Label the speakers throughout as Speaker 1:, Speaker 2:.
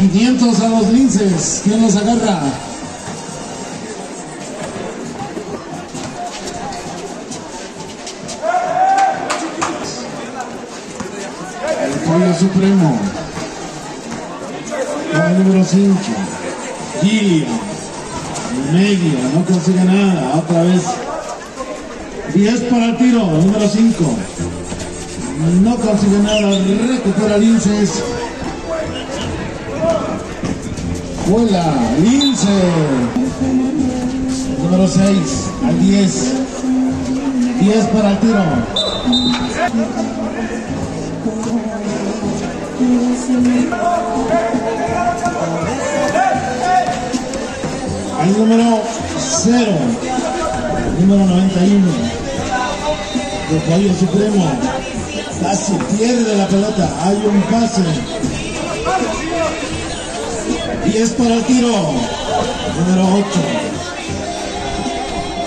Speaker 1: 500 a los linces. ¿Quién los agarra? El pollo supremo. El número 5. Gillian. Media, no consigue nada. Otra vez. 10 para el tiro, número 5. No consigue nada. Recupera Linces. Vuela, Lince. Número 6 al 10. 10 para el tiro. El número 0. Número 91. De Pollo Supremo. Casi pierde la pelota. Hay un pase. 10 para el tiro. Número 8.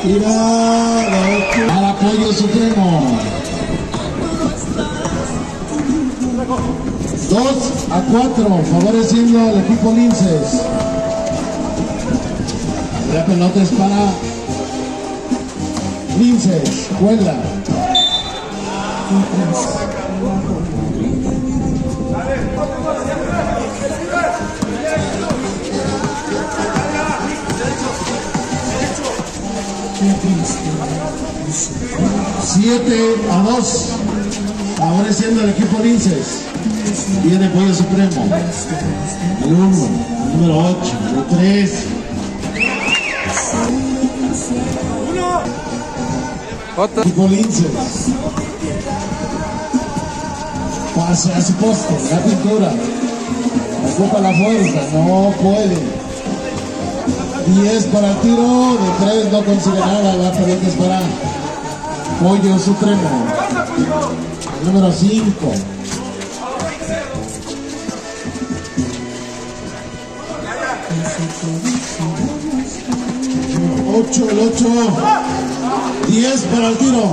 Speaker 1: Tirada. Al apoyo supremo. 2 a 4, favoreciendo al equipo Linces. La pelota es para Linces. Cuelga. Dale, 7 a 2. Favoreciendo al equipo Linces. Viene Pollo Supremo. El 1, el número 8, el 3.
Speaker 2: Otra.
Speaker 1: Equipo Linces. Pasa a su poste, la pintura. Ocupa la fuerza, no puede. 10 para el tiro, de 3 no consigue nada, la pelota es para Pollo Supremo. Número 5. 8, el 8. 10 para el tiro.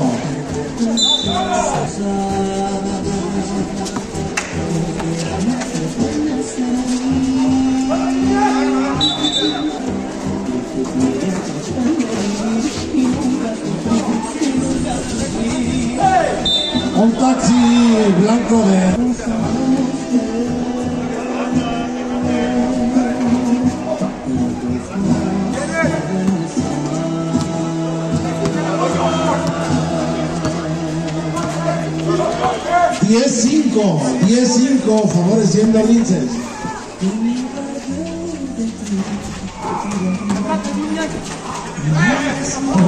Speaker 1: Diez cinco, diez cinco, favoreciendo a Linces.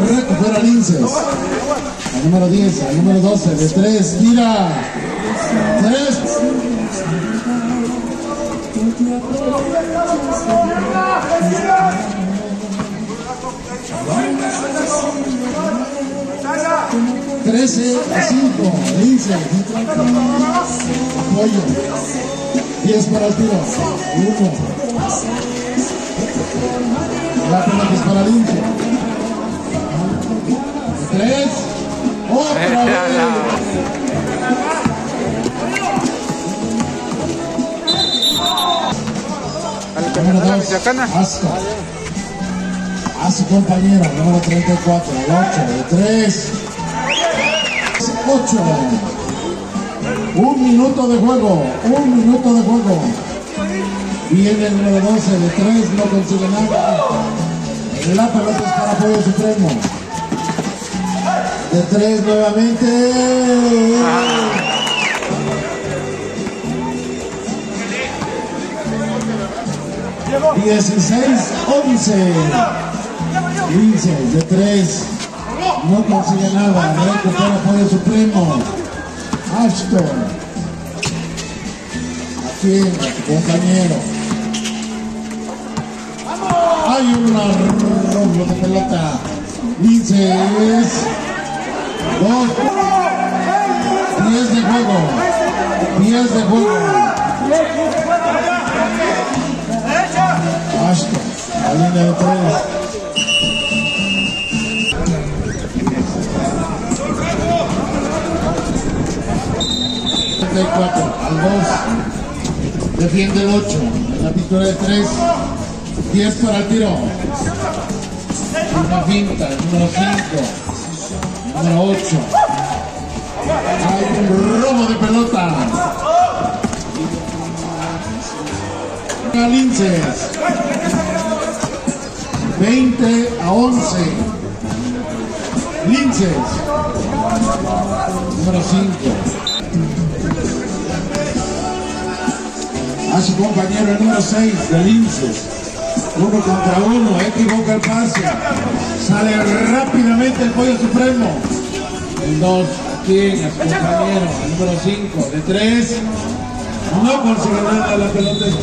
Speaker 1: Recupera Linces. Al número 10, al número 12, de 3, tira. 3. Trece a 5, Lince, apoyo, 10 para el tiro, 1, la pelota es para Lince, número 2, Asco, a su compañero, número 34, el 8, de 3, 8, un minuto de juego, un minuto de juego, viene el número 12, de 3, no consigue nada, la pelota es para Pollo Supremo, de 3 nuevamente, 16, 11. Linces de 3. No consigue nada. Recupera Pollo Supremo. Ashton. Aquí, compañero. Hay una robo de pelota. Linces. 2. 10 de juego. 10 de juego. La línea de tres. cuatro al dos. Defiende el 8. En la pintura de 3. 10 para el tiro. Una finta, el número 5. Número 8. Hay un robo de pelota. Linces. 20 a 11. Linces. Número 5. A su compañero el número 6 de Linces. Uno contra uno, equivoca el pase. Sale rápidamente el pollo supremo. El 2 aquí a su compañero, el número 5 de 3. No consigue nada, la pelota es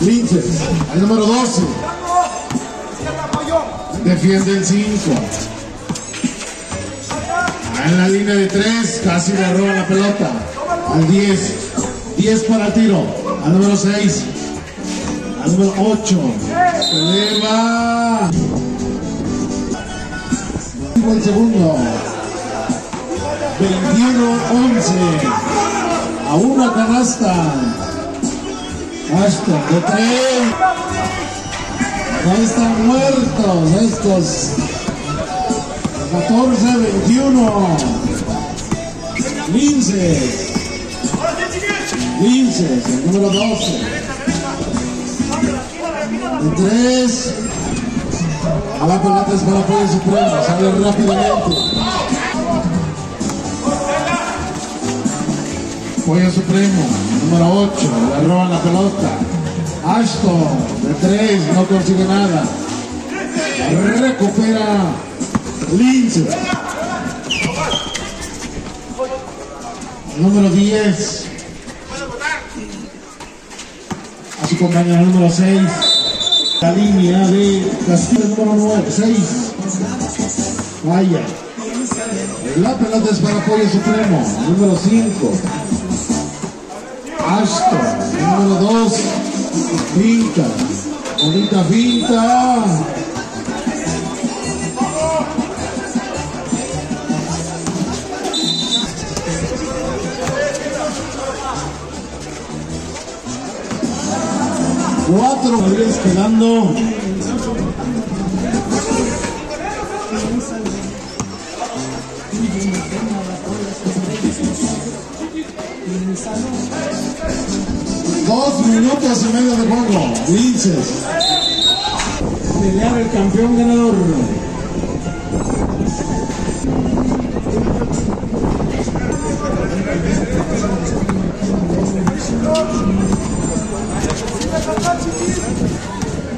Speaker 1: Linces, el número 12. Defiende el 5. En la línea de 3, casi le roba la pelota. Al 10. 10 para el tiro. Al número 6. Al número 8. Se eleva. El segundo. 21-11. A una canasta. Hasta de tres. Ya están muertos estos. 14-21. Linces. Linces, el número 12. De 3. A la pelota es para Pollo Supremo. Sale rápidamente. Pollo Supremo, número 8, le roban la pelota. Ashton, de 3, no consigue nada. Recupera Lince. Número 10. A su compañero número 6. La línea de Castillo número 9, 6. Vaya. La pelota es para Pollo Supremo, número 5. Ashton, número 2, Finta, bonita finta. Cuatro Madrid quedando. Dos minutos y medio de juego. Linces. Pelear el campeón ganador.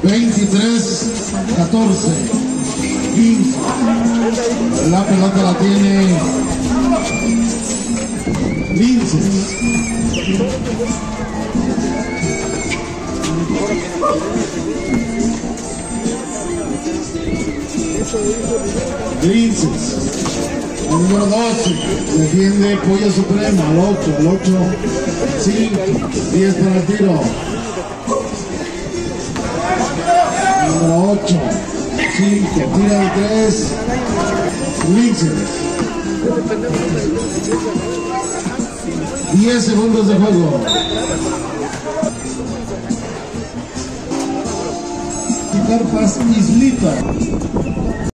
Speaker 1: Veintitrés, catorce. La pelota la tiene Linces. Linces. El número 12. Defiende Pollo Supremo. Al 8. Al 8. 5. 10 para el tiro. Número 8. 5. Tira de 3. Linces. 10 segundos de juego. Карпас из Липа.